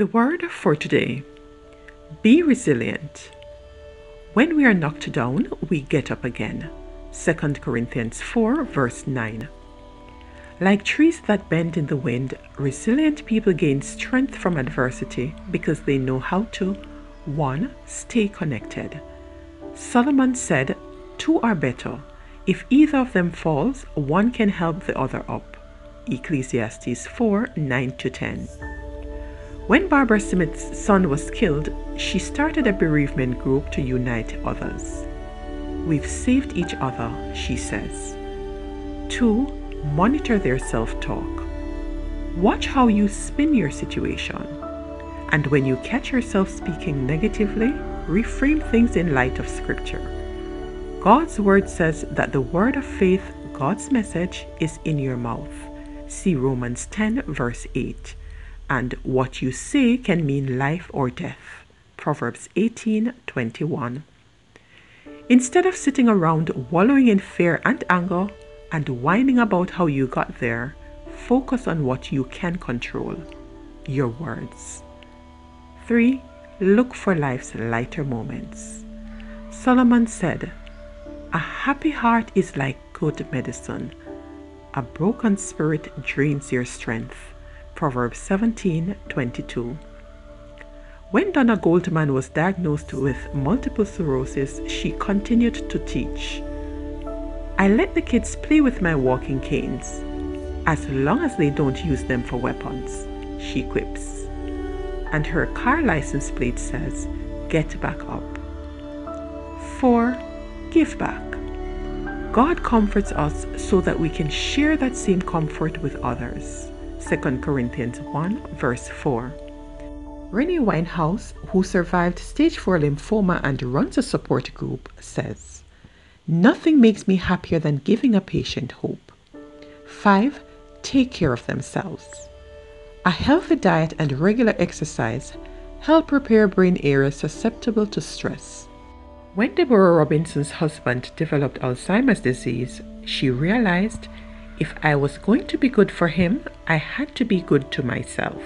The word for today be resilient. When we are knocked down, we get up again. 2 Corinthians 4, verse 9. Like trees that bend in the wind, resilient people gain strength from adversity because they know how to 1. Stay connected. Solomon said, Two are better. If either of them falls, one can help the other up. Ecclesiastes 4 9 10. When Barbara Smith's son was killed, she started a bereavement group to unite others. We've saved each other, she says. 2 monitor their self talk. Watch how you spin your situation. And when you catch yourself speaking negatively, reframe things in light of Scripture. God's Word says that the word of faith, God's message, is in your mouth. See Romans 10, verse 8. And what you say can mean life or death. Proverbs 18, 21. Instead of sitting around wallowing in fear and anger, and whining about how you got there, focus on what you can control your words. 3. Look for life's lighter moments. Solomon said, A happy heart is like good medicine. A broken spirit drains your strength. Proverbs 17:22. When Donna Goldman was diagnosed with multiple sclerosis, she continued to teach. I let the kids play with my walking canes as long as they don't use them for weapons, she quips. And her car license plate says, Get back up. 4. Give back. God comforts us so that we can share that same comfort with others. 2 Corinthians 1, verse 4. Renee Weinhouse, who survived stage 4 lymphoma and runs a support group, says, Nothing makes me happier than giving a patient hope. 5. Take care of themselves. A healthy diet and regular exercise help repair brain areas susceptible to stress. When Deborah Robinson's husband developed Alzheimer's disease, she realized if I was going to be good for him, I had to be good to myself.